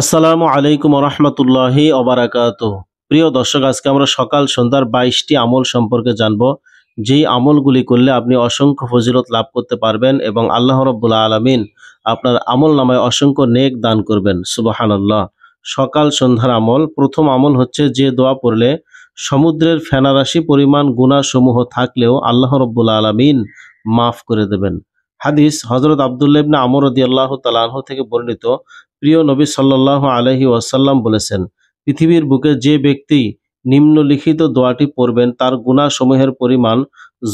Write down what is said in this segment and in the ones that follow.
আসসালামু আলাইকুম রহমতুল্লাহি অবরাকাত প্রিয় দর্শক, আজকে আমরা সকাল সন্ধ্যার বাইশটি আমল সম্পর্কে জানব। যেই আমলগুলি করলে আপনি অসংখ্য ফজিলত লাভ করতে পারবেন এবং আল্লাহ রব্বুল্লা আলমিন আপনার আমল নামায় অসংখ্য নেক দান করবেন। সুবাহানাল্লাহ। সকাল সন্ধ্যার আমল, প্রথম আমল হচ্ছে যে দোয়া পড়লে সমুদ্রের ফেনারাশি পরিমাণ গুণাসমূহ থাকলেও আল্লাহ রব্বুল্লা আলমিন মাফ করে দেবেন। হাদিস হজরত আবদুল্লাহ ইবনে আমর রদি আল্লাহ তালাহ থেকে বর্ণিত প্রিয় নবী সাল্লাহ আলহি ওয়াসাল্লাম বলেছেন, পৃথিবীর বুকে যে ব্যক্তি নিম্নলিখিত দোয়াটি পড়বেন, তার গুণাসমূহের পরিমাণ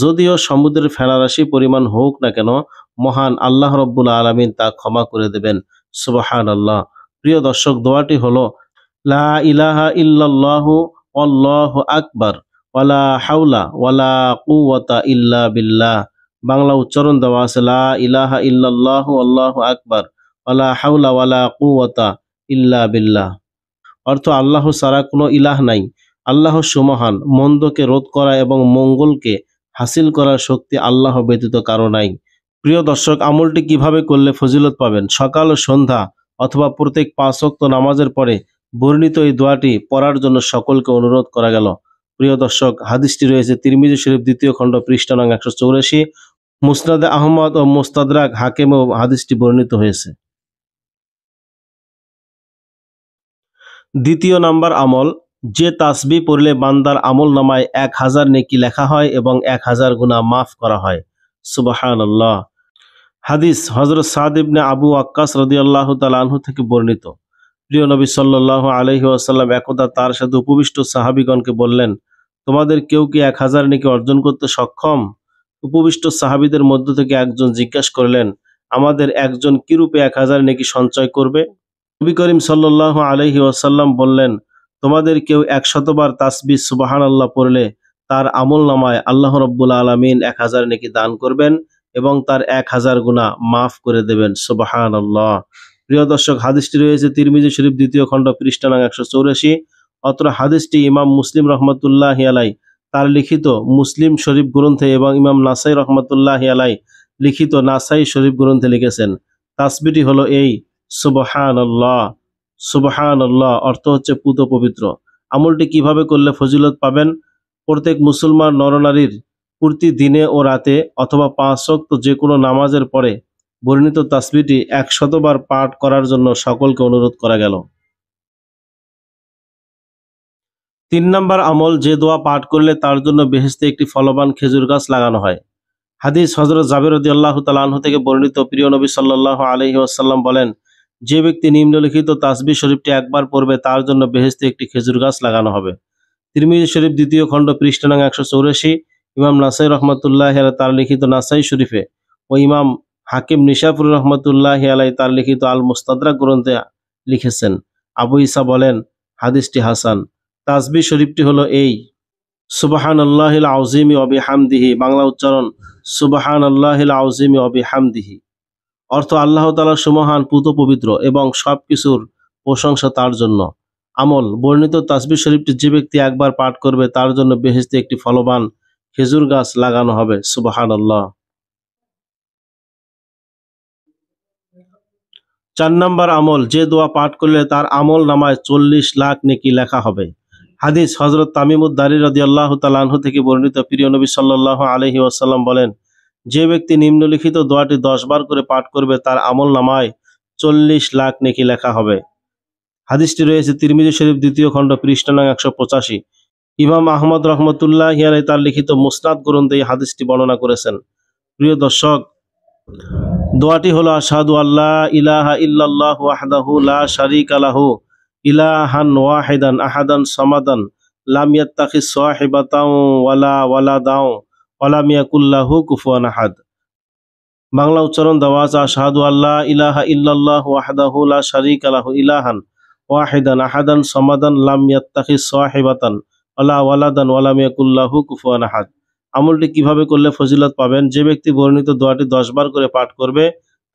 যদিও সমুদ্রের ফেনারাশি পরিমাণ হোক না কেন, মহান আল্লাহ রব্বুল আলমিন তা ক্ষমা করে দেবেন। সুবাহান আল্লাহ প্রিয় দর্শক, দোয়াটি হলো, লা ইলাহা ইল্লাল্লাহু আল্লাহু আকবার ওয়ালা হাওলা ওয়ালা কুওয়াতা ইল্লা বিল্লাহ। বাংলা উচ্চারণ দেওয়া আছে, লা ইলাহা ইল্লাল্লাহু আল্লাহু আকবার। হাওলা ওয়ালা ইল্লা বিল্লাহ। অর্থ, আল্লাহ ছাড়া কোনো ইলাহ নাই। আল্লাহ সুমহান, মন্দকে রোধ করা এবং মঙ্গলকে হাসিল করার শক্তি আল্লাহ ব্যতীত কারও নাই। প্রিয় দর্শক, আমলটি কীভাবে করলে ফজিলত পাবেন? সকাল ও সন্ধ্যা অথবা প্রত্যেক পাঁচ অক্ত নামাজের পরে বর্ণিত এই দোয়াটি পড়ার জন্য সকলকে অনুরোধ করা গেল। প্রিয় দর্শক, হাদিসটি রয়েছে তিরমিজি শরীফ দ্বিতীয় খণ্ড পৃষ্ঠা নং একশো চৌরাশি। মুসনাদে আহমদ ও মুস্তাদরাক ও হাদিসটি বর্ণিত হয়েছে। দ্বিতীয় নাম্বার আমল, যে তাসবি পড়লে বান্দার আমল নামায় এক হাজার নেকি লেখা হয় এবং এক হাজার গুণা মাফ করা হয়। সুবাহান আল্লাহ হাদিস হজরত সাদ ইবনে আবু আক্কাস রদি আল্লাহ তালাহু থেকে বর্ণিত। প্রিয় নবী সাল্লাহ আলহি আসাল্লাম একদা তার সাথে উপবিষ্ট সাহাবিগণকে বললেন, তোমাদের কেউ কি এক হাজার নেকি অর্জন করতে সক্ষম? উপবিষ্ট সাহাবিদের মধ্য থেকে একজন জিজ্ঞাসা করলেন, আমাদের একজন কিরূপে এক হাজার নেকি সঞ্চয় করবে? নবী করিম সাল্লাহ আলহি ওয়াসাল্লাম বললেন, তোমাদের কেউ একশতবার তাসবি সুবাহান আল্লাহ পড়লে তার আমল নামায় আল্লাহ রব্বুল আলমিন এক হাজার নেকি দান করবেন এবং তার এক হাজার গুণা মাফ করে দেবেন। সুবাহান আল্লাহ প্রিয় দর্শক, হাদিসটি রয়েছে তিরমিজি শরীফ দ্বিতীয় খণ্ড পৃষ্ঠানাং একশো চৌরাশি। অত্র হাদিসটি ইমাম মুসলিম রহমতুল্লাহ আলাই তার লিখিত মুসলিম শরীফ গ্রন্থে এবং ইমাম নাসাই রহমতুল্লাহ আলাই লিখিত নাসাই শরীফ গ্রন্থে লিখেছেন। তাসবিটি হলো এই সুবহান আল্লাহ অর্থ হচ্ছে পুত পবিত্র। আমলটি কীভাবে করলে ফজিলত পাবেন? প্রত্যেক মুসলমান নরনারীর প্রতি দিনে ও রাতে অথবা পাঁচ শক্ত যে কোনো নামাজের পরে বর্ণিত তাসবিটি একশতবার পাঠ করার জন্য সকলকে অনুরোধ করা গেল। তিন নম্বর আমল, যে দোয়া পাঠ করলে তার জন্য বেহেস্তে একটি ফলবান খেজুর গাছ লাগানো হয়। হাদিস হজরত জাবির আল্লাহ তালাহ থেকে বর্ণিত প্রিয় নবী সাল্লাহ আলহি আসাল্লাম বলেন যে ব্যক্তি নিম্নলিখিত তাসবি শরীফটি একবার পড়বে, তার জন্য বেহেস্তে একটি খেজুর গাছ লাগানো হবে। তিরমিজি শরীফ দ্বিতীয় খণ্ড পৃষ্ঠানাং একশো চৌরাশি, ইমাম নাসাই রহমতুল্লাহ তার লিখিত নাসাই শরীফে ও ইমাম হাকিম নিশাফুর রহমতুল্লাহ আলাই তার লিখিত আল মুস্তাদরা গ্রন্থে লিখেছেন। আবু ইসা বলেন, হাদিসটি হাসান। তাসবি শরীফটি হলো এই সুবাহান আল্লাহিল আউজিমি অবি হামদিহি বাংলা উচ্চারণ সুবাহান আল্লাহিল আউজিমি অবি হামদিহি অর্থ আল্লাহ তালা সুমহান পুত পবিত্র এবং সব কিছুর প্রশংসা তার জন্য। আমল, বর্ণিত তাসবি শরীফটি যে ব্যক্তি একবার পাঠ করবে তার জন্য বেহেস্তে একটি ফলবান খেজুর গাছ লাগানো হবে। সুবাহান আল্লাহ চার নম্বর আমল, যে দোয়া পাঠ করলে তার আমল নামায় চল্লিশ লাখ নেকি লেখা হবে। হাদিস হজরত তামিমুদ্দারি রদি আল্লাহ তালাহ থেকে বর্ণিত প্রিয় নবী সাল্লাহ আলহি ওয়াসাল্লাম বলেন যে ব্যক্তি নিম্নলিখিত দোয়াটি দশ বার করে পাঠ করবে, তার আমল নামায় চল্লিশ লাখ নেকি লেখা হবে। হাদিসটি রয়েছে তিরমিজি শরীফ দ্বিতীয় খণ্ড পৃষ্ঠানাং একশো পঁচাশি। ইমাম আহমদ রহমতুল্লাহ হিয়ালাই তার লিখিত মুসনাদ গ্রন্থে এই হাদিসটি বর্ণনা করেছেন। প্রিয় দর্শক, দোয়াটি হলো আসাদু আল্লাহ ইলাহা ইল্লাল্লাহ ওয়াহদাহু লা শারিকা লাহু ইলাহান ওয়াহিদান আহাদান সামাদান লাম ইয়াত্তাখিজ সাহিবাতাও ওয়ালা ওয়ালা মিয়াকুল্লাহু কুফুয়ান আহাদ। বাংলা উচ্চারণ দেওয়া আছে, আশহাদু আল্লাহ ইলাহা ইল্লাল্লাহ ওয়াহদাহু লা শারিকা লাহু ইলাহান ওয়াহিদান আহাদান সামাদান লাম ইয়াত্তাখিজ সাহিবাতান ওয়ালা ওয়ালাদান ওয়ালা মিয়াকুল্লাহু কুফুয়ান আহাদ। আমলটি কীভাবে করলে ফজিলত পাবেন? যে ব্যক্তি বর্ণিত দোয়াটি দশ বার করে পাঠ করবে,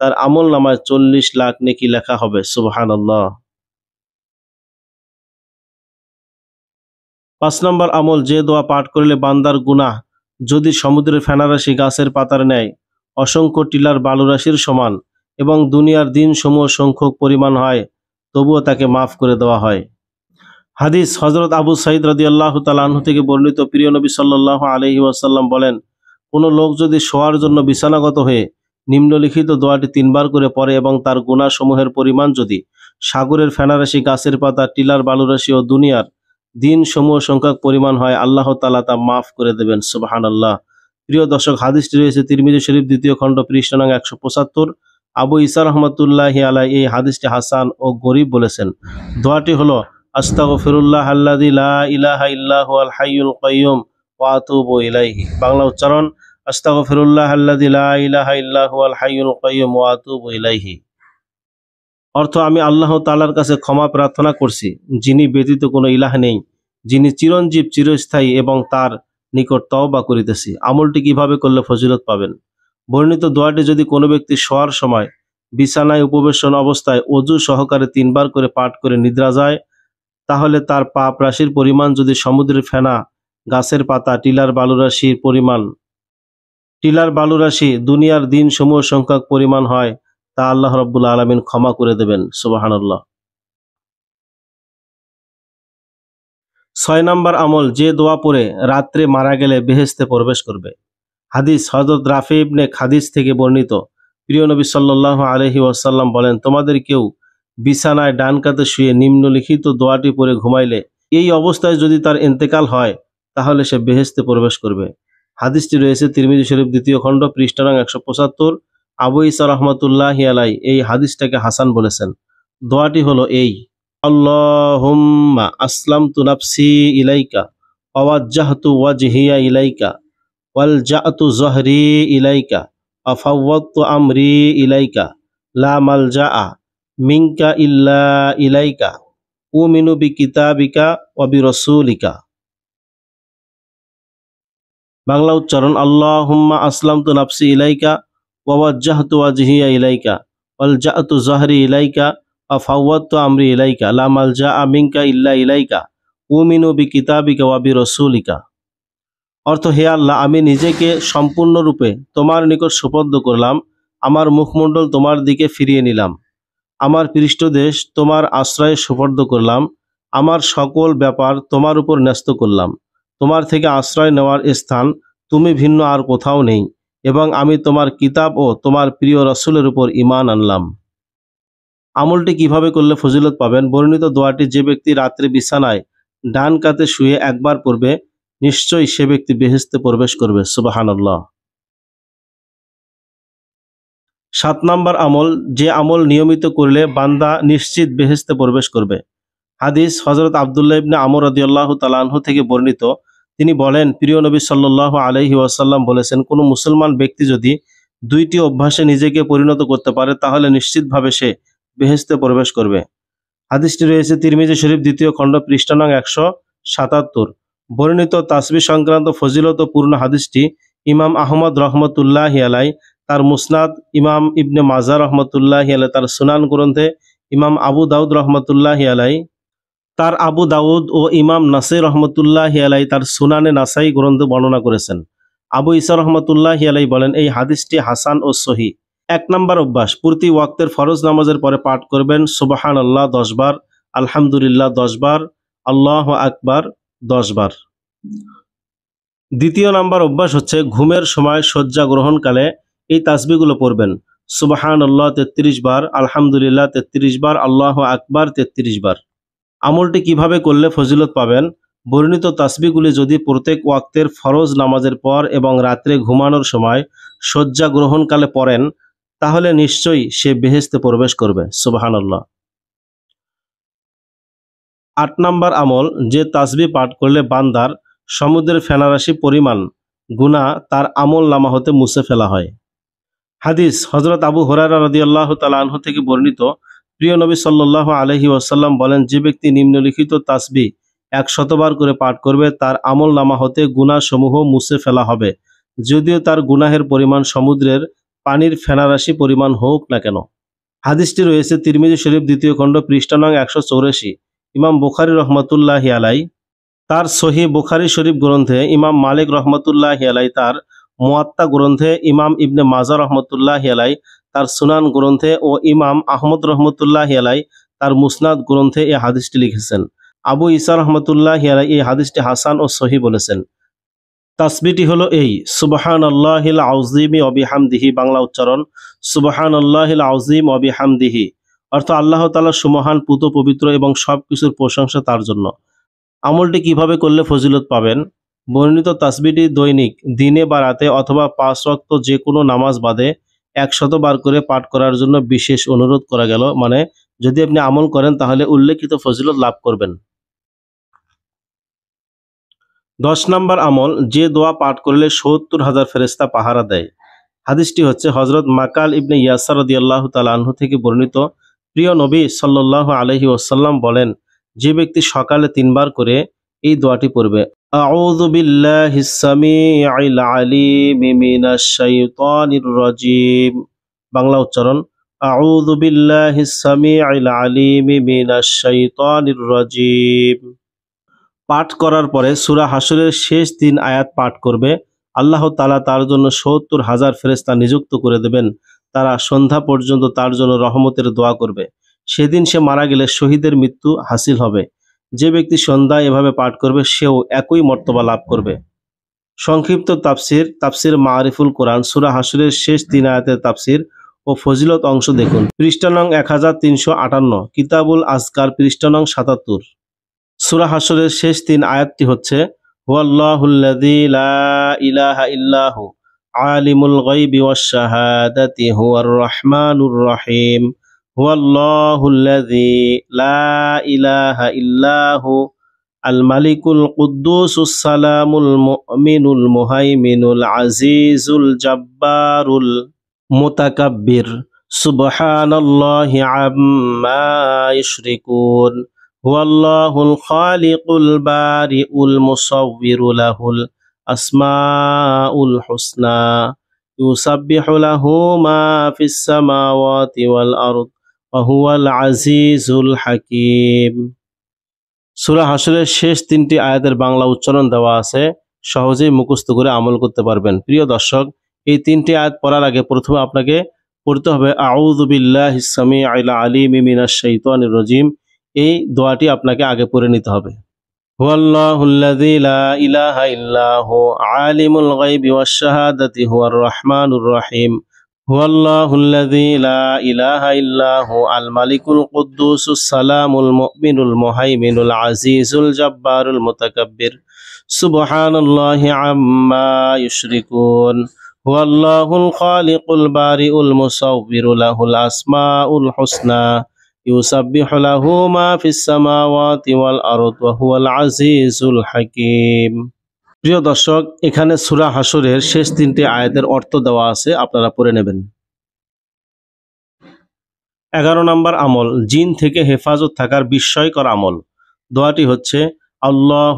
তার আমল নামায় চল্লিশ লাখ নেকি লেখা হবে। সুবহান পাঁচ নম্বর আমল, যে দোয়া পাঠ করলে বান্দার গুনাহ যদি সমুদ্রের ফেনারাশি গাছের পাতার নেয় অসংখ্য টিলার বালুরাশির সমান এবং দুনিয়ার দিন সমূহ সংখ্যক পরিমাণ হয়, তবুও তাকে মাফ করে দেওয়া হয়। হাদিস হজরত আবু সাইদ রাদি আল্লাহ তালাহ থেকে বর্ণিত প্রিয় নবী সাল্লাহ আলহি ওয়াসাল্লাম বলেন, কোনো লোক যদি শোয়ার জন্য বিছানাগত হয়ে নিম্নলিখিত দোয়াটি তিনবার করে পড়ে এবং তার গুণাসমূহের পরিমাণ যদি সাগরের ফেনারাশি গাছের পাতা, টিলার বালুরাশি ও দুনিয়ার দিন সমূহ সংখ্যক পরিমাণ হয়, আল্লাহ তালা তা মাফ করে দেবেন সুবাহান আল্লাহ প্রিয় দর্শক, হাদিসটি রয়েছে তিরমিজি শরীফ দ্বিতীয় খণ্ড পৃষ্ঠানাং একশো পঁচাত্তর। আবু ইসা রহমতুল্লাহ আলাই এই হাদিসটি হাসান ও গরিব বলেছেন। দোয়াটি হলো, আস্তাগফিরুল্লাহ আল্লাযী লা ইলাহা ইলাইহি। বাংলা উচ্চারণ, আস্তাগফিরুল্লাহ আল্লাযী লা ইলাহা ইল্লাহু আল হাইয়ুল কাইয়্যুম ওয়া আতুবু ইলাইহি। অর্থ আমি আল্লাহ তালার কাছে ক্ষমা প্রার্থনা করছি, যিনি ব্যতীত কোনো ইলাহ নেই, যিনি চিরঞ্জীব, চিরস্থায়ী এবং তার নিকট তওবা করিতেছি। আমলটি কীভাবে করলে ফজিলত পাবেন? বর্ণিত দোয়াটি যদি কোনো ব্যক্তি শোয়ার সময় বিছানায় উপবেশন অবস্থায় অজু সহকারে তিনবার করে পাঠ করে নিদ্রা যায়, তাহলে তার পাপ রাশির পরিমাণ যদি সমুদ্রের ফেনা, গাছের পাতা, টিলার বালুরাশির পরিমাণ, টিলার বালুরাশি দুনিয়ার দিন সমূহ সংখ্যক পরিমাণ হয় তা আল্লাহ রব্বুল আলমিন ক্ষমা করে দেবেন সুবাহান্লাহ ছয় নম্বর আমল, যে দোয়া পড়ে রাত্রে মারা গেলে বেহেস্তে প্রবেশ করবে। হাদিস হজরত রাফি ইবনে খাদিস থেকে বর্ণিত। প্রিয় নবী সাল্লাহ আলহি ওয়াসাল্লাম বলেন, তোমাদের কেউ বিছানায় ডান কাতে শুয়ে নিম্নলিখিত দোয়াটি পরে ঘুমাইলে এই অবস্থায় যদি তার ইন্তেকাল হয়, তাহলে সে বেহেস্তে প্রবেশ করবে। হাদিসটি রয়েছে তিরমিজি শরীফ দ্বিতীয় খণ্ড পৃষ্ঠানাং একশো পঁচাত্তর। আবু ইসা রহমতুল্লাহ আলাই এই হাদিসটাকে হাসান বলেছেন। দোয়াটি হলো এই, আল্লাহুম্মা আসলাম তু নাফসি ইলাইকা, ওয়াজ্জাহতু ওয়াজহিয়া ইলাইকা ওয়াল জাতু জহরি ইলাইকা আফাওয়াত্তু আমরি ইলাইকা, লা মালজা মিঙ্কা ইল্লা ইলাইকা, উমিনু বি কিতাবিকা ও বি রসুলিকা বাংলা উচ্চারণ আল্লাহ হুম্মা আসলাম তু নাফসি ইলাইকা ওয়াজ্জাহতু ওয়াজহিয়া ইলাইকা ওয়াল জাতু জহরি ইলাইকা আফাওয়াত্তু আমরি ইলাইকা লা মালজা মিঙ্কা ইল্লা ইলাইকা উমিনু বি কিতাবিকা ওয়া বি রসুলিকা অর্থ, হে আল্লাহ, আমি নিজেকে সম্পূর্ণরূপে তোমার নিকট সুপদ্ধ করলাম, আমার মুখমণ্ডল তোমার দিকে ফিরিয়ে নিলাম, আমার পৃষ্ঠদেশ তোমার আশ্রয়ে সুপর্দ করলাম, আমার সকল ব্যাপার তোমার উপর ন্যস্ত করলাম, তোমার থেকে আশ্রয় নেওয়ার স্থান তুমি ভিন্ন আর কোথাও নেই। এবং আমি তোমার কিতাব ও তোমার প্রিয় রসুলের উপর ইমান আনলাম। আমলটি কীভাবে করলে ফজিলত পাবেন? বর্ণিত দোয়াটি যে ব্যক্তি রাত্রে বিছানায় ডান কাতে শুয়ে একবার পড়বে, নিশ্চয়ই সে ব্যক্তি বেহেস্তে প্রবেশ করবে। সুবাহান্লাহ সাত নাম্বার আমল, যে আমল নিয়মিত করলে বান্দা নিশ্চিত বেহেস্তে প্রবেশ করবে। হাদিস হজরত আবদুল্লাহ ইবনে আমর রদিয়াল্লাহ তালাহ থেকে বর্ণিত তিনি বলেন, প্রিয় নবী সাল্লাহ আলহি ওয়াসাল্লাম বলেছেন, কোনো মুসলমান ব্যক্তি যদি দুইটি অভ্যাসে নিজেকে পরিণত করতে পারে, তাহলে নিশ্চিতভাবে সে বেহেস্তে প্রবেশ করবে। হাদিসটি রয়েছে তিরমিজি শরীফ দ্বিতীয় খণ্ড পৃষ্ঠানং একশো সাতাত্তর। বর্ণিত তাসবি সংক্রান্ত ফজিলত পূর্ণ হাদিসটি ইমাম আহমদ রহমতুল্লাহ আলাই তার মুসনাদ ইমাম ইবনে মাজা রহমতুল্লাহ আলাই তার সুনান গ্রন্থে ইমাম আবু দাউদ রহমতুল্লাহ আলাই তার আবু দাউদ ও ইমাম নাসির রহমতুল্লাহ আলাই তার সুনানে নাসাই গ্রন্থে বর্ণনা করেছেন। আবু ইসা রহমতুল্লাহ আলাই বলেন, এই হাদিসটি হাসান ও সহি। এক নম্বর অভ্যাস, প্রতি ওয়াক্তের ফরজ নামাজের পরে পাঠ করবেন সুবাহান আল্লাহ দশবার আলহামদুলিল্লাহ দশবার আল্লাহ আকবার দশবার দ্বিতীয় নাম্বার অভ্যাস হচ্ছে, ঘুমের সময় শয্যা গ্রহণকালে এই তাসবিগুলো পড়বেন সুবাহান আল্লাহ তেত্রিশ বার, আলহামদুলিল্লাহ তেত্রিশ বার, আল্লাহ আকবার তেত্রিশ বার। আমলটি কীভাবে করলে ফজিলত পাবেন? বর্ণিত তাসবিগুলি যদি প্রত্যেক ওয়াক্তের ফরজ নামাজের পর এবং রাত্রে ঘুমানোর সময় শয্যা গ্রহণকালে পড়েন, তাহলে নিশ্চয়ই সে বেহেস্তে প্রবেশ করবে। সুবাহান আল্লাহ আট নাম্বার আমল, যে তাসবি পাঠ করলে বান্দার সমুদ্রের ফেনারাশি পরিমাণ গুণা তার আমল নামা হতে মুছে ফেলা হয়। হাদিস হজরত আবু হরারা রদিয়াল্লাহ তালাহ থেকে বর্ণিত প্রিয় নবী সাল্লাহ আলহি ওয়াসাল্লাম বলেন, যে ব্যক্তি নিম্নলিখিত তাসবি এক শতবার করে পাঠ করবে, তার আমল নামা হতে গুণা সমূহ মুছে ফেলা হবে। যদিও তার গুনাহের পরিমাণ সমুদ্রের পানির ফেনারাশি পরিমাণ হোক না কেন। হাদিসটি রয়েছে তিরমিজি শরীফ দ্বিতীয় খণ্ড পৃষ্ঠানং একশো চৌরাশি। ইমাম বুখারি রহমতুল্লাহ আলাই তার সহি বুখারি শরীফ গ্রন্থে ইমাম মালিক রহমতুল্লাহ আলাই তার মোয়াত্তা গ্রন্থে ইমাম ইবনে মাজা রহমতুল্লাহ আলাই তার সুনান গ্রন্থে ও ইমাম আহমদ রহমতুল্লাহ আলাই তার মুসনাদ গ্রন্থে এই হাদিসটি লিখেছেন। আবু ইসা রহমতুল্লাহ এই হাদিসটি হাসান ও সহি বলেছেন। তাসবিটি হলো এই সুবহান আল্লাহিল আউজিমি অবিহামদিহি বাংলা উচ্চারণ সুবহান আল্লাহিল আউজিম অবিহামদিহি অর্থ আল্লাহ তালা সুমহান, পুত, পবিত্র এবং সব কিছুর প্রশংসা তার জন্য। আমলটি কীভাবে করলে ফজিলত পাবেন? বর্ণিত তাসবিটি দৈনিক, দিনে বা রাতে অথবা পাঁচ রক্ত যে কোনো নামাজ বাদে একশতবার করে পাঠ করার জন্য বিশেষ অনুরোধ করা গেল। মানে যদি আপনি আমল করেন, তাহলে উল্লেখিত ফজিলত লাভ করবেন। দশ নম্বর আমল, যে দোয়া পাঠ করলে সত্তর হাজার ফেরেস্তা পাহারা দেয়। হাদিসটি হচ্ছে হজরত মাকাল ইবনে ইয়াসার আল্লাহ তালাহ থেকে বর্ণিত। প্রিয় নবী সাল্লাহ আলহি ওসাল্লাম বলেন, যে ব্যক্তি সকালে তিনবার করে এই দোয়াটি পড়বে أعوذ بالله السميع العليم من الشيطان الرجيم বাংলা উচ্চারণ أعوذ بالله السميع العليم من الشيطان الرجيم পাঠ করার পরে সুরা হাসরের শেষ তিন আয়াত পাঠ করবে আল্লাহ তালা তার জন্য সত্তর হাজার ফেরেস্তা নিযুক্ত করে দেবেন তারা সন্ধ্যা পর্যন্ত তার জন্য রহমতের দোয়া করবে সেদিন সে মারা গেলে শহীদের মৃত্যু হাসিল হবে যে ব্যক্তি সন্ধ্যা এভাবে পাঠ করবে, সেও একই মর্তবা লাভ করবে। সংক্ষিপ্ত তাফসির তাফসির মারিফুল কোরআন, সুরা হাসুরের শেষ তিন আয়াতের তাফসির ও ফজিলত অংশ দেখুন। পৃষ্ঠানং এক হাজার তিনশো আটান্ন, কিতাবুল আজকার পৃষ্ঠানং সাতাত্তর। সুরা হাসরের শেষ তিন আয়াতটি হচ্ছে আলিমুল রহমানুর রহিম। هو الله الذي لا إله إلا هو الملك القدوس السلام المؤمن المهيمن العزيز الجبار المتكبر. سبحان الله عما يشركون. هو الله الخالق البارئ المصور له الأسماء الحسنى. يسبح له ما في السماوات والأرض. অহুয়াল আজিজুল হাকিম। সুরা হাসরের শেষ তিনটি আয়াতের বাংলা উচ্চারণ দেওয়া আছে। সহজেই মুখস্থ করে আমল করতে পারবেন। প্রিয় দর্শক, এই তিনটি আয়াত পড়ার আগে প্রথমে আপনাকে পড়তে হবে আউদুবিল্লাহ ইসামি আইলা আলী মিমিনা শৈতান রজিম। এই দোয়াটি আপনাকে আগে পড়ে নিতে হবে। হুয়াল্লাহ ইলাহা আলিমুল রহমানুর রহিম। হুয়াল্লাহুল্লাযী লা ইলাহা ইল্লাহু আল মালিকুল কুদ্দুসুস সালামুল মুমিনুল মুহাইমিনুল আজিজুল জাব্বারুল মুতাকাব্বির সুবহানাল্লাহি আম্মা ইউশরিকুন হুয়াল্লাহুল খালিকুল বারিউল মুসাউবিরু লাহুল আসমাউল হুসনা ইউসাব্বিহু লাহু মা ফিস সামাওয়াতি ওয়াল আরদ ওয়া হুয়াল আজিজুল হাকীম প্রিয় দর্শক, এখানে সুরা হাসুরের শেষ তিনটি আয়াতের অর্থ দেওয়া আছে, আপনারা পড়ে নেবেন। এগারো নম্বর আমল, জিন থেকে হেফাজত থাকার বিস্ময়কর আমল। দোয়াটি হচ্ছে, আল্লাহ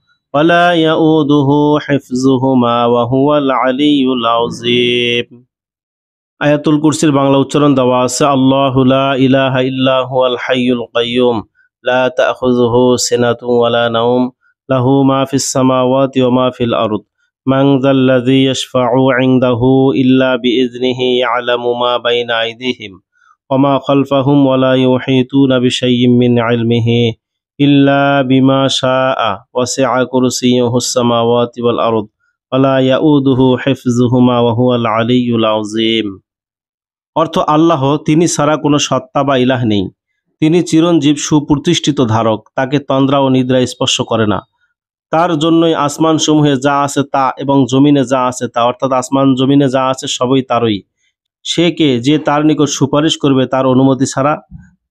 ولا يؤوده حفظهما وهو العلي العظيم. آيات الكرسي البنغلاء وچران دواس الله لا إله إلا هو الحي القيوم. لا تأخذه سنة ولا نوم. له ما في السماوات وما في الأرض. من ذا الذي يشفع عنده إلا بإذنه يعلم ما بين أيديهم. وما خلفهم ولا يحيطون بشيء من علمه. ইল্লা বিমা শাআ অর্থ আল্লাহ, তিনি ছাড়া কোনো সত্তা বা ইলাহ নেই। তিনি চিরঞ্জীব সুপ্রতিষ্ঠিত ধারক, তাকে তন্দ্রা ও নিদ্রা স্পর্শ করে না। তার জন্যই আসমান সমূহে যা আছে তা এবং জমিনে যা আছে তা, অর্থাৎ আসমান জমিনে যা আছে সবই তারই। সে কে যে তার নিকট সুপারিশ করবে তার অনুমতি ছাড়া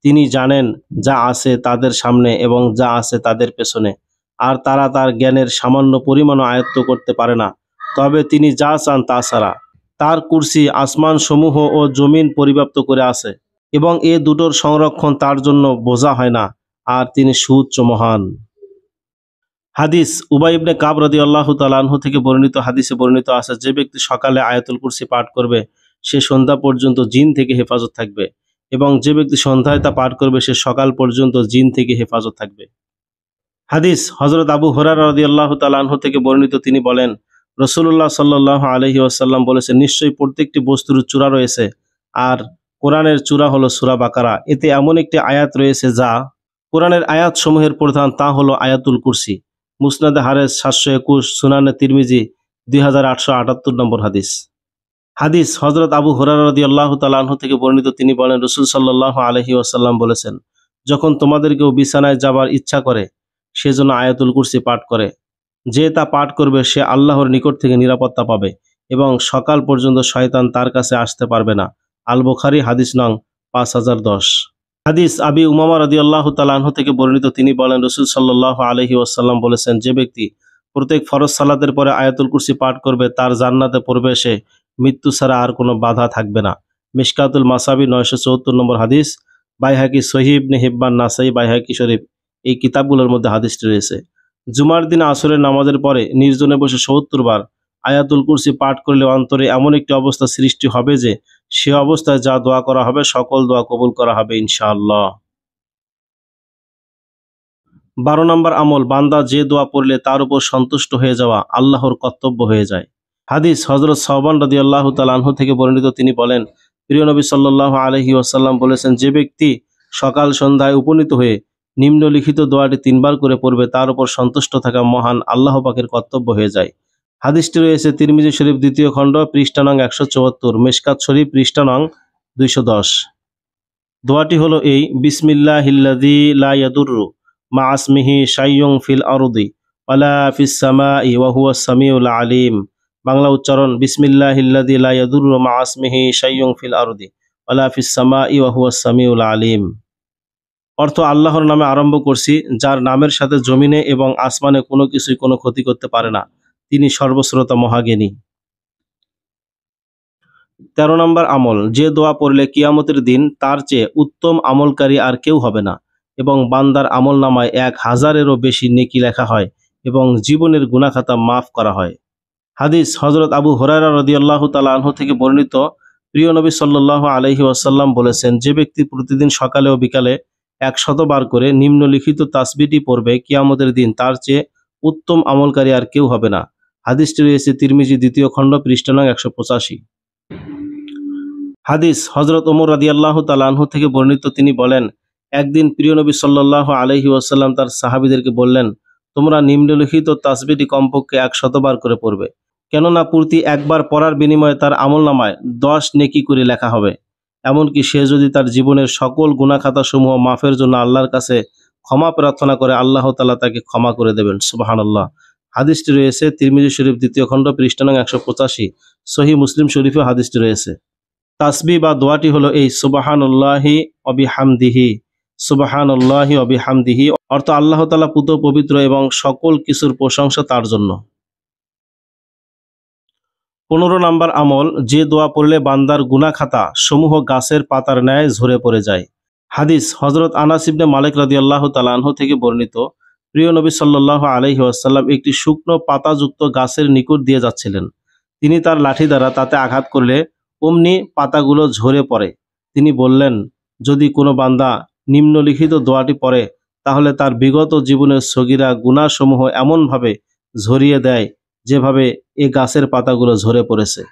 তিনি জানেন যা আছে তাদের সামনে এবং যা আছে তাদের পেছনে। আর তারা তার জ্ঞানের সামান্য পরিমাণও আয়ত্ত করতে পারে না। তবে তিনি যা চান তা ছাড়া। তার কুর্সি আসমান সমূহ ও জমিন পরিব্যাপ্ত করে আছে এবং এ দুটোর সংরক্ষণ তার জন্য বোঝা হয় না। আর তিনি সুউচ্চ মহান। হাদিস উবাই ইবনে কাব রদি আল্লাহ তালাহ থেকে বর্ণিত হাদিসে বর্ণিত আছে, যে ব্যক্তি সকালে আয়াতুল কুরসি পাঠ করবে, সে সন্ধ্যা পর্যন্ত জিন থেকে হেফাজত থাকবে। এবং যে ব্যক্তি সন্ধ্যায় তা পাঠ করবে, সে সকাল পর্যন্ত জিন থেকে হেফাজত থাকবে। হাদিস হজরত আবু হরার রদি আল্লাহ তালাহ থেকে বর্ণিত, তিনি বলেন রসুল্লাহ সাল্লাহ আলহি আসাল্লাম বলেছেন, নিশ্চয়ই প্রত্যেকটি বস্তুর চূড়া রয়েছে, আর কোরআনের চূড়া হলো সুরা বাকারা। এতে এমন একটি আয়াত রয়েছে যা কোরআনের আয়াত সমূহের প্রধান, তা হলো আয়াতুল কুরসি। মুসনাদে হারেস সাতশো একুশ, সুনানে তিরমিজি দুই হাজার আটশো আটাত্তর নম্বর হাদিস। হাদিস হজরত আবু হরারদি আল্লাহ তালাহ থেকে বর্ণিত, তিনি বলেন, রসুল সাল্লাহ আলহি আসাল্লাম বলেছেন, যখন তোমাদের কেউ বিছানায় যাবার ইচ্ছা করে সেজন্য আয়াতুল কুরসি পাঠ করে। যে তা পাঠ করবে, সে আল্লাহর নিকট থেকে নিরাপত্তা পাবে এবং সকাল পর্যন্ত শয়তান তার কাছে আসতে পারবে না। আল বুখারি হাদিস নং পাঁচ হাজার দশ। হাদিস আবি উমামা রদি আল্লাহ তালাহ থেকে বর্ণিত, তিনি বলেন, রসুল সাল্লাহ আলহি ওয়াসাল্লাম বলেছেন, যে ব্যক্তি প্রত্যেক ফরজ সালাদের পরে আয়াতুল কুরসি পাঠ করবে, তার জান্নাতে প্রবেশে মৃত্যু ছাড়া আর কোনো বাধা থাকবে না। মিসকাতুল মাসাবি নয়শো চৌত্তর নম্বর হাদিস, বাইহাকি সহিব নে হিব্বান নাসাই, বাইহাকি শরীফ, এই কিতাবগুলোর মধ্যে হাদিসটি রয়েছে। জুমার দিন আসরের নামাজের পরে নির্জনে বসে সত্তর বার আয়াতুল কুরসি পাঠ করলে অন্তরে এমন একটি অবস্থা সৃষ্টি হবে যে সে অবস্থায় যা দোয়া করা হবে, সকল দোয়া কবুল করা হবে ইনশাআল্লাহ। বারো নম্বর আমল, বান্দা যে দোয়া পড়লে তার উপর সন্তুষ্ট হয়ে যাওয়া আল্লাহর কর্তব্য হয়ে যায়। হাদিস হজরত সহবান রদি আল্লাহ তালাহ থেকে বর্ণিত, তিনি বলেন, প্রিয় নবী সাল্লাহ আলহি আসাল্লাম বলেছেন, যে ব্যক্তি সকাল সন্ধ্যায় উপনীত হয়ে নিম্নলিখিত দোয়াটি তিনবার করে পড়বে, তার উপর সন্তুষ্ট থাকা মহান আল্লাহ পাকের কর্তব্য হয়ে যায়। হাদিসটি রয়েছে তিরমিজি শরীফ দ্বিতীয় খণ্ড, পৃষ্ঠা নং একশো চুয়াত্তর মেশকাত শরীফ, পৃষ্ঠা নং দুইশো দশ। দোয়াটি হলো এই বিসমিল্লাহ হিল্লাদি লাইয়াদুরু মা আসমিহি সাইয়ং ফিল আরুদি ওয়ালা ফিস সামাই ওয়া সামিউল আলিম। বাংলা উচ্চারণ বিসমিল্লাহ হিল্লাদি লাইয়াদুরু মা আসমিহি সাইয়ং ফিল আরদি ওয়ালা ফিস সামাই ওয়া হুয়া সামিউল আলিম। অর্থ আল্লাহর নামে আরম্ভ করছি, যার নামের সাথে জমিনে এবং আসমানে কোনো কিছুই কোনো ক্ষতি করতে পারে না। তিনি সর্বশ্রোতা মহাজ্ঞানী। তেরো নম্বর আমল, যে দোয়া পড়লে কিয়ামতের দিন তার চেয়ে উত্তম আমলকারী আর কেউ হবে না এবং বান্দার আমল নামায় এক হাজারেরও বেশি নেকি লেখা হয় এবং জীবনের গুণাখাতা মাফ করা হয়। হাদিস হজরত আবু হরারা রদিয়াল্লাহ তালাহ থেকে বর্ণিত, প্রিয় নবী সাল্লাহ আলহি ওয়াসাল্লাম বলেছেন, যে ব্যক্তি প্রতিদিন সকালে ও বিকালে এক শতবার করে নিম্নলিখিত তাসবিটি পড়বে, কিয়ামতের দিন তার চেয়ে উত্তম আমলকারী আর কেউ হবে না। হাদিসটি রয়েছে তিরমিজি দ্বিতীয় খণ্ড পৃষ্ঠানং একশো পঁচাশি। হাদিস হজরত ওমর রাদি আল্লাহ তালাহ থেকে বর্ণিত, তিনি বলেন, একদিন প্রিয় নবী সাল্লাহ আলহি ওয়াসাল্লাম তার সাহাবিদেরকে বললেন, তোমরা নিম্নলিখিত তাসবিটি কমপক্ষে এক শতবার করে পড়বে। কেননা প্রতি একবার পড়ার বিনিময়ে তার আমল নামায় দশ নেকি করে লেখা হবে। এমনকি সে যদি তার জীবনের সকল গুণাখাতা সমূহ মাফের জন্য আল্লাহর কাছে ক্ষমা প্রার্থনা করে, আল্লাহ তালা তাকে ক্ষমা করে দেবেন। সুবাহান আল্লাহ হাদিসটি রয়েছে তিরমিজি শরীফ দ্বিতীয় খণ্ড পৃষ্ঠানং একশো পঁচাশি। সহি মুসলিম শরীফে হাদিসটি রয়েছে। তাসবি বা দোয়াটি হলো এই, সুবাহানুল্লাহি অবিহামদিহি সুবাহানুল্লাহি অবিহামদিহি অর্থ আল্লাহ তালা পুত পবিত্র এবং সকল কিছুর প্রশংসা তার জন্য। পনেরো নম্বর আমল, যে দোয়া পড়লে বান্দার গুনা খাতা সমূহ গাছের পাতার ন্যায় ঝরে পড়ে যায়। হাদিস হজরত আনাসিবনে মালিক রাদি আল্লাহ তালাহ থেকে বর্ণিত, প্রিয় নবী সাল্লাহ আলহি আসাল্লাম একটি শুকনো পাতাযুক্ত গাছের নিকট দিয়ে যাচ্ছিলেন। তিনি তার লাঠি দ্বারা তাতে আঘাত করলে অমনি পাতাগুলো ঝরে পড়ে। তিনি বললেন, যদি কোনো বান্দা নিম্নলিখিত দোয়াটি পড়ে, তাহলে তার বিগত জীবনের সগিরা গুণাসমূহ এমনভাবে ঝরিয়ে দেয় যেভাবে এ গাছের পাতাগুলো ঝরে পড়েছে।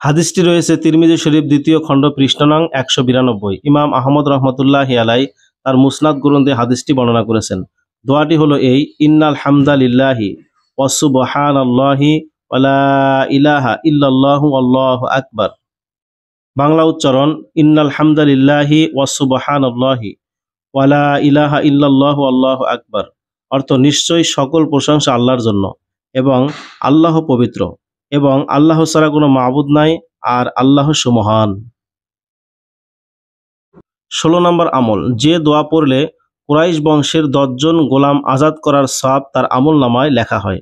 হাদিসটি রয়েছে তিরমিজি শরীফ দ্বিতীয় খণ্ড পৃষ্ঠনাং একশো বিরানব্বই। ইমাম আহমদ রহমতুল্লাহ আলাই তার মুসনাদ গ্রন্থে হাদিসটি বর্ণনা করেছেন। দোয়াটি হলো এই, ইন্নাল হামদালিল্লাহি ওয়াসুবহান আল্লাহি ইলাহা ইল্লাল্লাহু আল্লাহু আকবার। বাংলা উচ্চারণ, ইন্নাল হামদালিল্লাহি ওয়াসুবহান আল্লাহি ওয়ালা ইলাহা ইল্লাল্লাহু আল্লাহু আকবার। অর্থ নিশ্চয়ই সকল প্রশংসা আল্লাহর জন্য এবং আল্লাহ পবিত্র এবং আল্লাহ ছাড়া কোনো মাবুদ নাই আর আল্লাহ সুমহান। ষোলো নম্বর আমল, যে দোয়া পড়লে কুরাইশ বংশের দশজন গোলাম আজাদ করার সাপ তার আমল নামায় লেখা হয়।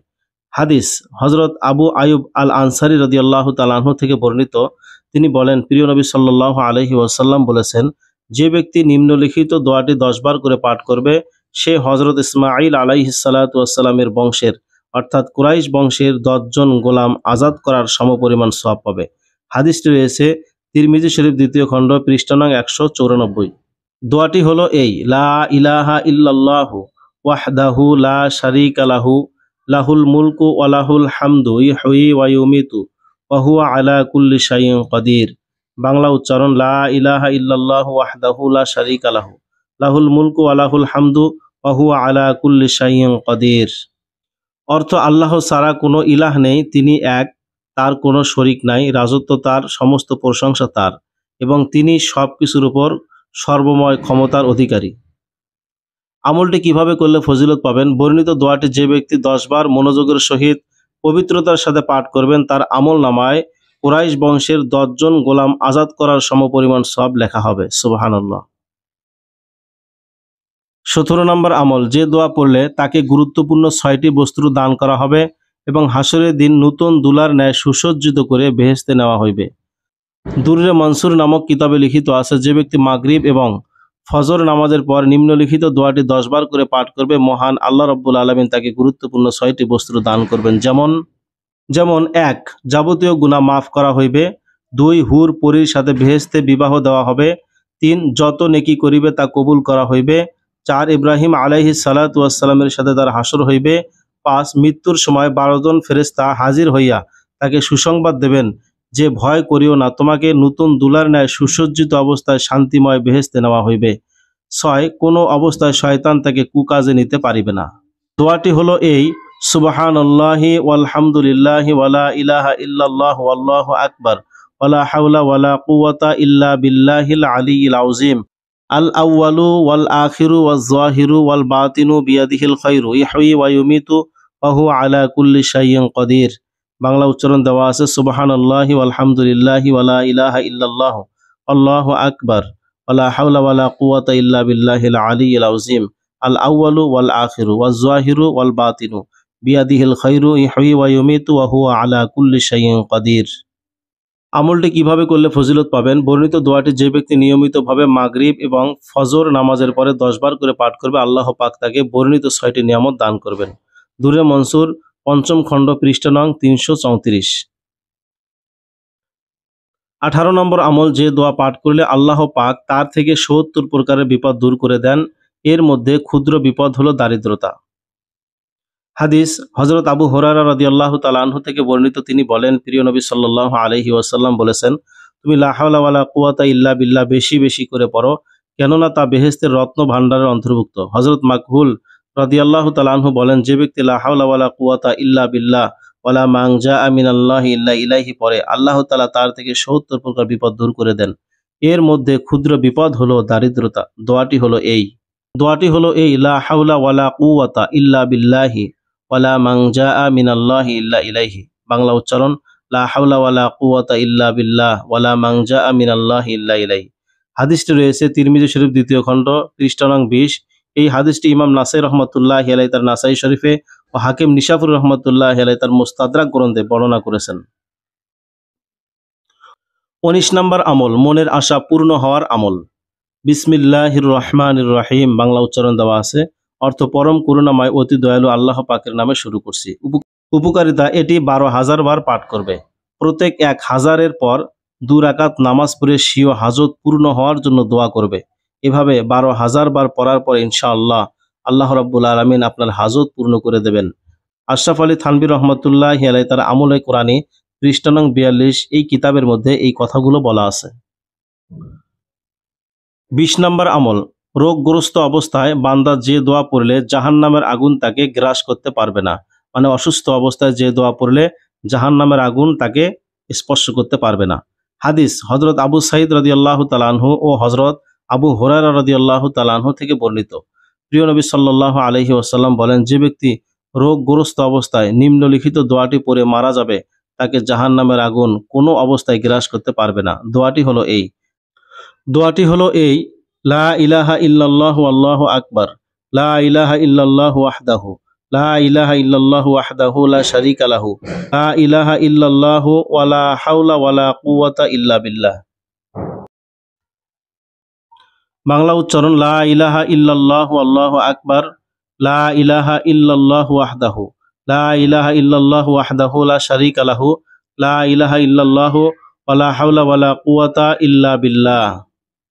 হাদিস হজরত আবু আয়ুব আল আনসারি রদিয়াল্লাহ তালাহ থেকে বর্ণিত, তিনি বলেন, প্রিয় নবী সাল্লাহ আলহি ওয়াসাল্লাম বলেছেন, যে ব্যক্তি নিম্নলিখিত দোয়াটি দশবার করে পাঠ করবে সে হজরত ইসমাইল আলাইহিসাল্লাতামের বংশের, অর্থাৎ কুরাইশ বংশের দশজন গোলাম আজাদ করার সমপরিমাণ সব পাবে। হাদিসটি রয়েছে তিরমিজি শরীফ দ্বিতীয় খণ্ড পৃষ্ঠানং একশো চৌরানব্বই। দোয়াটি হলো এই, লা ইলাহা ইল্লাল্লাহু ওয়াহদাহু লা শারিকা লাহু, লাহুল মুলকু ওয়ালাহুল হামদু ইহুই ওয়ায়ুমিতু ওয়াহুয়া আলা কুল্লি কদির। বাংলা উচ্চারণ লা ইলাহা ইল্লাল্লাহু ওয়াহদাহু লা শারিকা লাহু। লাহুল মুলকু ওয়ালাহুল হামদু ওয়াহুয়া আলা কুল্লি শাইইন কদির। অর্থ, আল্লাহ সারা কোনো ইলাহ নেই, তিনি এক, তার কোনো শরিক নাই, রাজত্ব তার, সমস্ত প্রশংসা তার, এবং তিনি সব কিছুর উপর সর্বময় ক্ষমতার অধিকারী। আমলটি কীভাবে করলে ফজিলত পাবেন? বর্ণিত দোয়াটি যে ব্যক্তি দশবার মনোযোগের সহিত পবিত্রতার সাথে পাঠ করবেন, তার আমল নামায় কুরাইশ বংশের দশজন গোলাম আজাদ করার সমপরিমাণ সব লেখা হবে। সুবাহান্লাহ সতেরো নম্বর আমল, যে দোয়া পড়লে তাকে গুরুত্বপূর্ণ ছয়টি বস্ত্র দান করা হবে এবং হাসরের দিন নূতন দুলার ন্যায় সুসজ্জিত করে বেহেস্তে নেওয়া হইবে। দুর্রে মনসুর নামক কিতাবে লিখিত আছে, যে ব্যক্তি মাগরিব এবং ফজর নামাজের পর নিম্নলিখিত দোয়াটি দশবার করে পাঠ করবে, মহান আল্লাহ রব্বুল আলমিন তাকে গুরুত্বপূর্ণ ছয়টি বস্ত্র দান করবেন। যেমন যেমন এক, যাবতীয় গুণা মাফ করা হইবে। দুই, হুর পরীর সাথে বেহেস্তে বিবাহ দেওয়া হবে। তিন, যত নেকি করিবে তা কবুল করা হইবে। চার ইব্রাহিম আলাইহি সালাতামের সাথে তার হাসর হইবে। পাঁচ, মৃত্যুর সময় বারো জন ফেরেস্তা হাজির হইয়া তাকে সুসংবাদ দেবেন। যে ভয় করিও না, তোমাকে নতুন দুলার ন্যায় সুসজ্জিত অবস্থায় শান্তিময় বেহেস্তে নেওয়া হইবে। ছয়, কোনো অবস্থায় শয়তান তাকে কুকাজে নিতে পারিবে না। দোয়াটি হলো এই সুবাহান আল্লাহি ওয়ালহামদুলিল্লাহি ওয়ালা ইলাহা ইল্লাল্লাহ ওয়াল্লাহ আকবার। ওয়ালা হাওলা ওয়ালা কুওয়াতা ইল্লা বিল্লাহিল আলিয়িল আউজিম আল আউয়ালু ওয়াল আখিরু ওয়াল জাহিরু ওয়াল বাতিনু বিয়াদিহিল খাইরু ইহয়ি ওয়া ইউমিতু, ওয়া হুয়া আলা কুল্লি শাইইন কদির। বাংলা উচ্চারণ দেওয়া আছে সুবাহান আল্লাহি আলহামদুলিল্লাহি ওয়ালা ইলাহা ইল্লাল্লাহ, আল্লাহ আকবার ওয়ালা হাওলা ওয়ালা কুওয়াতা ইল্লা বিল্লাহিল আলিয়িল আউজিম আল আউয়ালু ওয়াল আখিরু ওয়াল জাহিরু ওয়াল বাতিনু বিয়াদিহিল খাইরু ইহয়ি ওয়া ইউমিতু, ওয়া হুয়া আলা কুল্লি শাইইন কদির। আমলটি কীভাবে করলে ফজিলত পাবেন? বর্ণিত দোয়াটি যে ব্যক্তি নিয়মিতভাবে মাগরিব এবং ফজর নামাজের পরে দশবার করে পাঠ করবে, আল্লাহ পাক তাকে বর্ণিত ছয়টি নিয়ামত দান করবেন। দূরে মনসুর, পঞ্চম খণ্ড পৃষ্ঠা নং তিনশো চৌত্রিশ। আঠারো নম্বর আমল, যে দোয়া পাঠ করলে আল্লাহ পাক তার থেকে সত্তর প্রকারের বিপদ দূর করে দেন। এর মধ্যে ক্ষুদ্র বিপদ হলো দারিদ্রতা। হাদিস হজরত আবু হরারা রদি আল্লাহ তালাহ থেকে বর্ণিত। তিনি বলেন, প্রিয় নবী সাল্লাহ আলহি ওয়াসাল্লাম বলেছেন, তুমি লাহাওয়ালা কুয়াতা ইল্লা বিল্লাহ বেশি বেশি করে পড়ো, কেননা তা বেহেস্তের রত্ন ভাণ্ডারের অন্তর্ভুক্ত। হজরত মাকহুল রদিয়াল্লাহ তালাহু বলেন, যে ব্যক্তি লাহাউলা কুয়াতা ইল্লা বিল্লাহ ওয়ালা মাংজা আমিন আল্লাহ ইল্লা ইলাহি পরে আল্লাহ তালা তার থেকে সত্তর প্রকার বিপদ দূর করে দেন। এর মধ্যে ক্ষুদ্র বিপদ হলো দারিদ্রতা। দোয়াটি হলো এই। দোয়াটি হলো এই, লা হাউলা ওয়ালা কুয়াতা ইল্লা বিল্লাহি ওয়ালা মাংজা আল্লাহ ইল্লা ইলাইহি। বাংলা উচ্চারণ, লা হাউলা ওয়ালা কুয়াতা ইল্লা বিল্লাহ, ওয়ালা মাংজা আল্লাহ ইল্লা ইলাইহি। হাদিসটি রয়েছে তিরমিজি শরীফ দ্বিতীয় খণ্ড পৃষ্ঠানং বিশ। এই হাদিসটি ইমাম নাসাই রহমতুল্লাহ আলাই তার নাসাই শরীফে ও হাকিম নিশাফুর রহমতুল্লাহ আলাই তার মুস্তাদরাক গ্রন্থে বর্ণনা করেছেন। উনিশ নম্বর আমল, মনের আশা পূর্ণ হওয়ার আমল। বিসমিল্লাহির রহমান রাহিম, বাংলা উচ্চারণ দেওয়া আছে। অর্থ পরম করুণাময় অতি দয়ালু আল্লাহ পাকের নামে শুরু করছি। উপকারিতা, এটি বারো হাজার বার পাঠ করবে। প্রত্যেক এক হাজারের পর দু রাকাত নামাজ পড়ে সিও হাজত পূর্ণ হওয়ার জন্য দোয়া করবে। এভাবে বারো হাজার বার পড়ার পর ইনশাআল্লাহ আল্লাহ রব্বুল আলমিন আপনার হাজত পূর্ণ করে দেবেন। আশরাফ আলী থানবি রহমতুল্লাহ আলাই তার আমলে কোরআনী পৃষ্ঠানং বিয়াল্লিশ এই কিতাবের মধ্যে এই কথাগুলো বলা আছে। বিশ নম্বর আমল রোগগ্রস্ত অবস্থায় বান্দা যে দোয়া পড়লে জাহান নামের আগুন তাকে গ্রাস করতে পারবে না। মানে অসুস্থ অবস্থায় যে দোয়া পড়লে জাহান নামের আগুন তাকে স্পর্শ করতে পারবে না। হাদিস হজরত আবু সাইদ রদি আল্লাহ তালানহু ও হজরত আবু হরারা রদি আল্লাহ তালানহু থেকে বর্ণিত। প্রিয় নবী সাল্লাহ আলহি ওসাল্লাম বলেন, যে ব্যক্তি রোগগ্রস্ত অবস্থায় নিম্নলিখিত দোয়াটি পরে মারা যাবে, তাকে জাহান নামের আগুন কোনো অবস্থায় গ্রাস করতে পারবে না। দোয়াটি হলো এই। দোয়াটি হলো এই লা ইলাহা ইল্লাল্লাহু আল্লাহু আকবার, লা ইলাহা ইল্লাল্লাহু ওয়াহদাহু, লা ইলাহা ইল্লাল্লাহু ওয়াহদাহু লা শারীকা লাহু, লা ইলাহা ইল্লাল্লাহু ওয়ালা হাওলা ওয়ালা কুওয়াতা ইল্লা বিল্লাহ। বাংলা উচ্চারণ লা ইলাহা ইল্লাল্লাহু আল্লাহু আকবার, লা ইলাহা ইল্লাল্লাহু ওয়াহদাহু, লা ইলাহা ইল্লাল্লাহু ওয়াহদাহু লা শারীকা লাহু, লা ইলাহা ইল্লাল্লাহু ওয়ালা হাওলা ওয়ালা কুওয়াতা ইল্লা বিল্লাহ।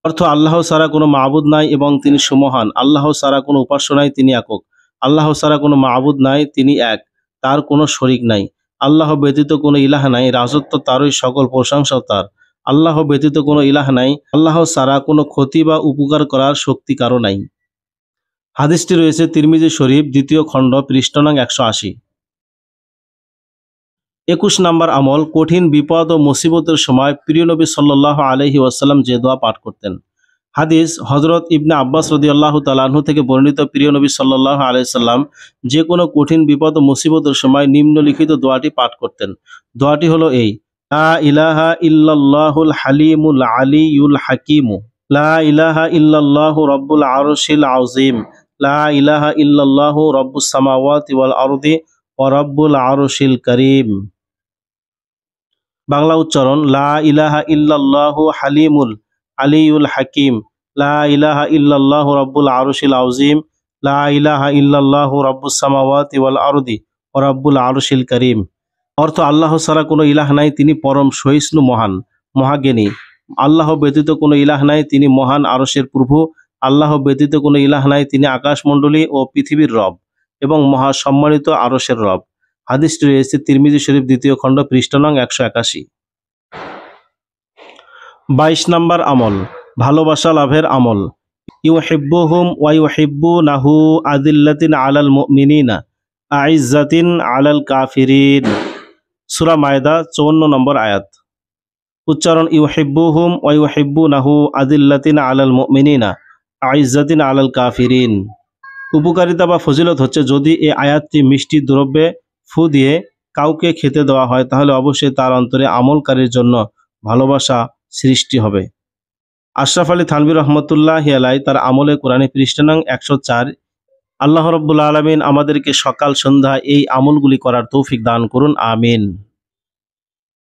অর্থ আল্লাহ ছাড়া কোনো মাবুদ নাই এবং তিনি সুমহান। আল্লাহ ছাড়া কোনো উপাস্য নাই, তিনি একক। আল্লাহ ছাড়া কোনো মাবুদ নাই, তিনি এক। তার কোনো শরিক নাই। আল্লাহ ব্যতীত কোনো ইলাহ নাই, রাজত্ব তারই সকল প্রশংসা তার। আল্লাহ ব্যতীত কোনো ইলাহ নাই, আল্লাহ ছাড়া কোনো ক্ষতি বা উপকার করার শক্তি কারও নাই। হাদিসটি রয়েছে তিরমিজি শরীফ, দ্বিতীয় খণ্ড পৃষ্ঠনাং একশো আশি। একুশ নম্বর আমল, কঠিন বিপদ ও মুসিবতের সময় প্রিয় নবী সাল্লাহ আলহি ওয়াসাল্লাম যে দোয়া পাঠ করতেন। হাদিস হজরত ইবনে আব্বাস রদি আল্লাহ তালাহু থেকে বর্ণিত প্রিয় নবী সাল্লাহ আলাইসাল্লাম যে কোনো কঠিন বিপদ ও মুসিবতের সময় নিম্নলিখিত দোয়াটি পাঠ করতেন। দোয়াটি হলো এই, লা ইলাহা ইল্লাল্লাহুল হালিমুল আলিউল হাকিমু, লা ইলাহা ইল্লাল্লাহু রব্বুল আরশিল আযীম, লা ইলাহা ইল্লাল্লাহু রব্বুস সামাওয়াতি ওয়াল আরদি ওয়া রব্বুল আরশিল কারীম। বাংলা উচ্চারণ, লা ইলাহা ইল্লাল্লাহু হালিমুল আলিউল হাকিম, লা ইলাহা ইল্লাল্লাহু রব্বুল আরশিল আযীম, লা ইলাহা ইল্লাল্লাহু রব্বুস সামাওয়াতি ওয়াল আরদি ওয়া রব্বুল আরশিল কারীম। অর্থ আল্লাহ ছাড়া কোনো ইলাহ নাই, তিনি পরম সহিষ্ণু মহান, মহাজ্ঞানী। আল্লাহ ব্যতীত কোনো ইলাহ নাই, তিনি মহান আরশের প্রভু। আল্লাহ ব্যতীত কোনো ইলাহ নাই, তিনি আকাশমণ্ডলী ও পৃথিবীর রব এবং মহা সম্মানিত আরশের রব। হাদিসটি রয়েছে, তিরমিজি শরীফ দ্বিতীয় খণ্ড, পৃষ্ঠ নং একশো একাশি। বাইশ নম্বর আমল, ভালোবাসা লাভের আমল। ইউ হেব্বুহুম ওয়াইউ হেব্বু নাহু আদিল্লাতিন আলাল মিনিনা আইজাতিন আলাল কাফিরিন। সুরা মায়দা চৌন্ন নম্বর আয়াত। উচ্চারণ ওয়াইউ হেব্বু নাহু আদিল্লাতিন আলাল মিনিনা আইজাতিন আলাল কাফিরিন। উপকারিতা বা ফজিলত হচ্ছে, যদি এই আয়াতটি মিষ্টি দ্রব্যে ফু দিয়ে কাউকে খেতে দেওয়া হয়, তাহলে অবশ্যই তার অন্তরে আমলকারীর জন্য ভালোবাসা সৃষ্টি হবে। আশরাফ আলী থানবির রহমতুল্লাহ আলাই তার আমলে কোরআনে পৃষ্ঠানাং একশো চার, আল্লাহ রব্বুল আলমিন আমাদেরকে সকাল সন্ধ্যা এই আমলগুলি করার তৌফিক দান করুন, আমিন।